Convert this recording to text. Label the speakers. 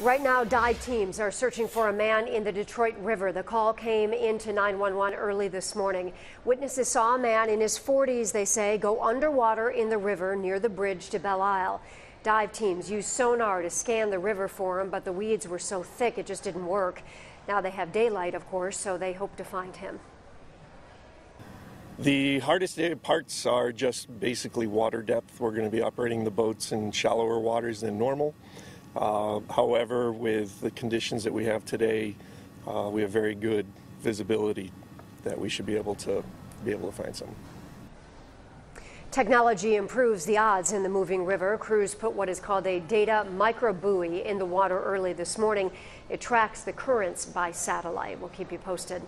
Speaker 1: Right now, dive teams are searching for a man in the Detroit River. The call came into 911 early this morning. Witnesses saw a man in his 40s, they say, go underwater in the river near the bridge to Belle Isle. Dive teams used sonar to scan the river for him, but the weeds were so thick it just didn't work. Now they have daylight, of course, so they hope to find him.
Speaker 2: The hardest parts are just basically water depth. We're going to be operating the boats in shallower waters than normal. Uh, however, with the conditions that we have today, uh, we have very good visibility that we should be able to be able to find some.
Speaker 1: Technology improves the odds in the moving river. Crews put what is called a data microbuoy in the water early this morning. It tracks the currents by satellite. We'll keep you posted.